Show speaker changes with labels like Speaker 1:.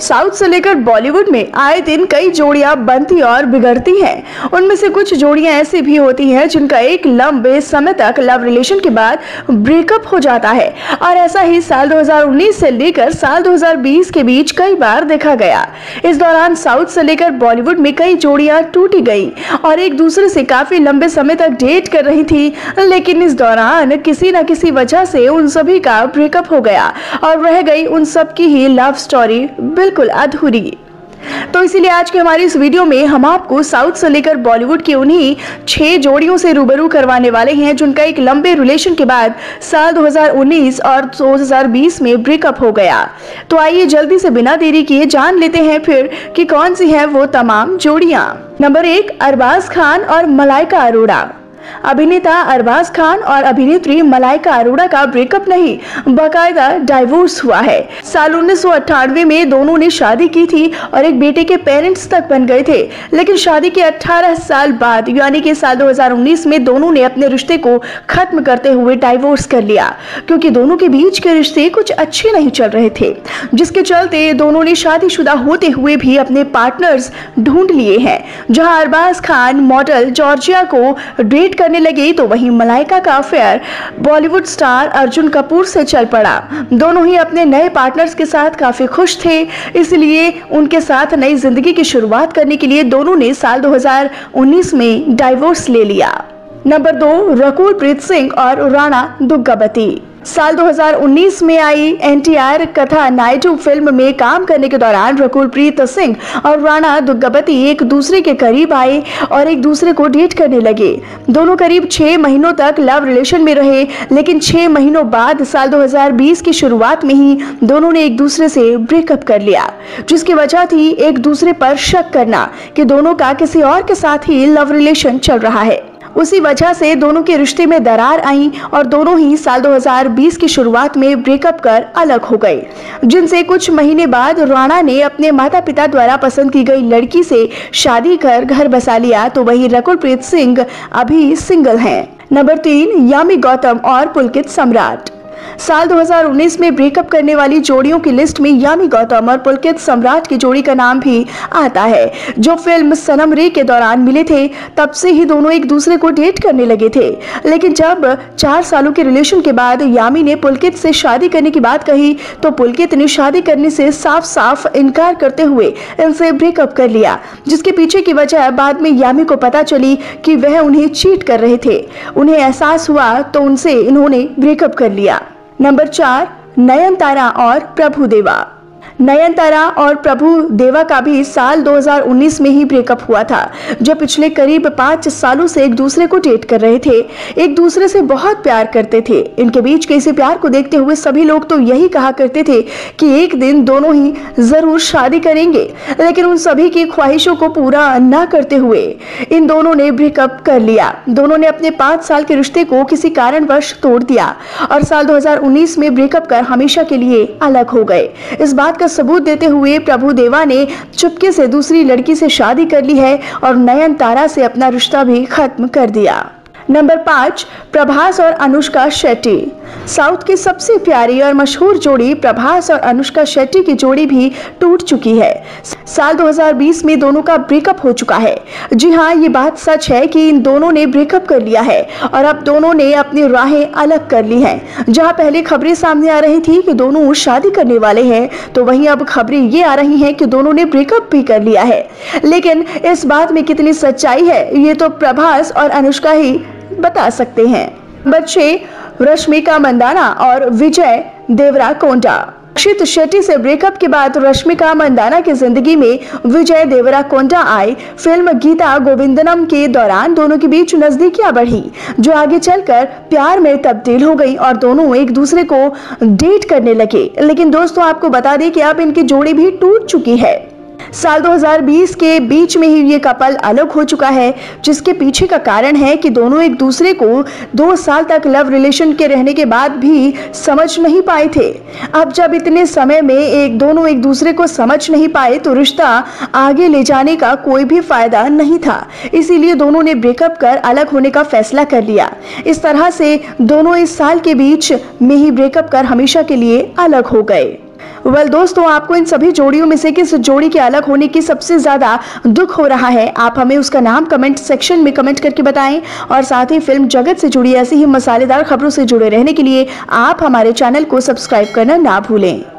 Speaker 1: South से लेकर बॉलीवुड में आए दिन कई जोड़ियाँ बनती और बिगड़ती हैं। उनमें से कुछ जोड़ियाँ ऐसी भी होती हैं जिनका एक लंबे समय तक लव रिलेशन के बाद ब्रेकअप हो जाता है। और ऐसा ही साल 2019 से लेकर साल 2020 के बीच कई बार देखा गया। इस दौरान साउथ से लेकर बॉलीवुड में कई जोड़ियाँ टूटी गई और एक दूसरे से काफ़ी लंबे समय तक डेट कर रही थी। लेकिन इस दौरान किसी न किसी वजह से उन सभी का ब्रेकअप हो गया और रह गई उन सब की ही लव स्टोरी। बिल्कुल अधूरी। तो इसीलिए आज के हमारी इस वीडियो में हम आपको साउथ से लेकर बॉलीवुड की उन्हीं छह जोड़ियों से रूबरू करवाने वाले हैं, जिनका एक लंबे रिलेशन के बाद साल 2019 और 2020 में ब्रेकअप हो गया। तो आइए जल्दी से बिना देरी किए जान लेते हैं फिर कि कौन सी है वो तमाम जोड़ियाँ। नंबर एक, अरबाज खान और मलाइका अरोड़ा। अभिनेता अरबाज खान और अभिनेत्री मलाइका अरोड़ा का ब्रेकअप नहीं, बाकायदा डाइवोर्स हुआ है। साल उन्नीस में दोनों ने शादी की थी और एक बेटे के पेरेंट्स तक बन गए थे। लेकिन शादी के 18 साल बाद, यानी कि साल 2019 में दोनों ने अपने रिश्ते को खत्म करते हुए डाइवोर्स कर लिया, क्योंकि दोनों के बीच के रिश्ते कुछ अच्छे नहीं चल रहे थे, जिसके चलते दोनों ने शादीशुदा होते हुए भी अपने पार्टनर्स ढूंढ लिए हैं, जहाँ अरबाज खान मॉडल जॉर्जिया को डेट करने लगे तो वहीं मलाइका का affair Bollywood star Arjun Kapoor से चल पड़ा। दोनों ही अपने नए पार्टनर्स के साथ काफ़ी खुश थे, इसलिए उनके साथ नई ज़िंदगी की शुरुआत करने के लिए दोनों ने साल 2019 में डाइवोर्स ले लिया। नंबर दो रकुल प्रीत सिंह और राणा दुग्गावती। साल 2019 में आई एनटीआर कथा नायडू फ़िल्म में काम करने के दौरान रकुल प्रीत सिंह और राणा दुग्गवती एक दूसरे के करीब आए और एक दूसरे को डेट करने लगे। दोनों करीब छह महीनों तक लव रिलेशन में रहे, लेकिन छह महीनों बाद साल 2020 की शुरुआत में ही दोनों ने एक दूसरे से ब्रेकअप कर लिया, जिसकी वजह थी एक दूसरे पर शक करना कि दोनों का किसी और के साथ ही लव रिलेशन चल रहा है। उसी वजह से दोनों के रिश्ते में दरार आई और दोनों ही साल 2020 की शुरुआत में ब्रेकअप कर अलग हो गए, जिनसे कुछ महीने बाद राणा ने अपने माता पिता द्वारा पसंद की गई लड़की से शादी कर घर बसा लिया। तो वही रकुलप्रीत सिंह अभी सिंगल हैं। नंबर तीन, यामी गौतम और पुलकित सम्राट। साल 2019 में ब्रेकअप करने वाली जोड़ियों की लिस्ट में यामी गौतम और पुलकित सम्राट की जोड़ी का नाम भी आता है। जो फ़िल्म सनम रे के दौरान मिले थे, तब से ही दोनों एक दूसरे को डेट करने लगे थे। लेकिन जब चार सालों के रिलेशन के बाद यामी ने पुलकित से शादी करने की बात कही तो पुलकित ने शादी करने से साफ़ साफ़ इनकार करते हुए इनसे ब्रेकअप कर लिया, जिसके पीछे की वजह बाद में यामी को पता चली कि वह उन्हें चीट कर रहे थे। उन्हें एहसास हुआ तो उनसे इन्होंने ब्रेकअप कर लिया। नंबर चार नयनतारा और प्रभुदेवा। नयनतारा और प्रभु देवा का भी साल 2019 में ही ब्रेकअप हुआ था, जो पिछले करीब पाँच सालों से एक दूसरे को डेट कर रहे थे। एक दूसरे से बहुत प्यार करते थे। इनके बीच के इसी प्यार को देखते हुए सभी लोग तो यही कहा करते थे कि एक दिन दोनों ही ज़रूर शादी करेंगे, लेकिन उन सभी की ख्वाहिशों को पूरा न करते हुए इन दोनों ने ब्रेकअप कर लिया। दोनों ने अपने पाँच साल के रिश्ते को किसी कारणवश तोड़ दिया और साल 2019 में ब्रेकअप कर हमेशा के लिए अलग हो गए। इस बात का सबूत देते हुए प्रभु देवा ने चुपके से दूसरी लड़की से शादी कर ली है और नयन तारा से अपना रिश्ता भी खत्म कर दिया। नंबर पाँच, प्रभास और अनुष्का शेट्टी। साउथ की सबसे प्यारी और मशहूर जोड़ी प्रभास और अनुष्का शेट्टी की जोड़ी भी टूट चुकी है। साल 2020 में दोनों का ब्रेकअप हो चुका है। जी हाँ ये बात सच है कि इन दोनों ने ब्रेकअप कर लिया है और अब दोनों ने अपनी राहें अलग कर ली हैं। जहाँ पहले खबरें सामने आ रही थी कि दोनों शादी करने वाले हैं तो वहीं अब खबरें ये आ रही हैं कि दोनों ने ब्रेकअप भी कर लिया है। लेकिन इस बात में कितनी सच्चाई है, ये तो प्रभास और अनुष्का ही बता सकते हैं। बच्चे रश्मिका मंदाना और विजय देवरा कोंडा अक्षित शेट्टी से ब्रेकअप के बाद रश्मिका मंदाना की ज़िंदगी में विजय देवरा कोंडा आए। फ़िल्म गीता गोविंदनम के दौरान दोनों के बीच नजदीकियाँ बढ़ी, जो आगे चलकर प्यार में तब्दील हो गई और दोनों एक दूसरे को डेट करने लगे। लेकिन दोस्तों, आपको बता दें कि अब इनकी जोड़ी भी टूट चुकी है। साल 2020 के बीच में ही ये कपल अलग हो चुका है, जिसके पीछे का कारण है कि दोनों एक दूसरे को दो साल तक लव रिलेशन के रहने के बाद भी समझ नहीं पाए थे। अब जब इतने समय में एक दोनों एक दूसरे को समझ नहीं पाए तो रिश्ता आगे ले जाने का कोई भी फ़ायदा नहीं था। इसीलिए दोनों ने ब्रेकअप कर अलग होने का फैसला कर लिया। इस तरह से दोनों इस साल के बीच में ही ब्रेकअप कर हमेशा के लिए अलग हो गए। वेल well, दोस्तों आपको इन सभी जोड़ियों में से किस जोड़ी के अलग होने की सबसे ज़्यादा दुख हो रहा है आप हमें उसका नाम कमेंट सेक्शन में कमेंट करके बताएँ और साथ ही फ़िल्म जगत से जुड़ी ऐसी ही मसालेदार खबरों से जुड़े रहने के लिए आप हमारे चैनल को सब्सक्राइब करना ना भूलें।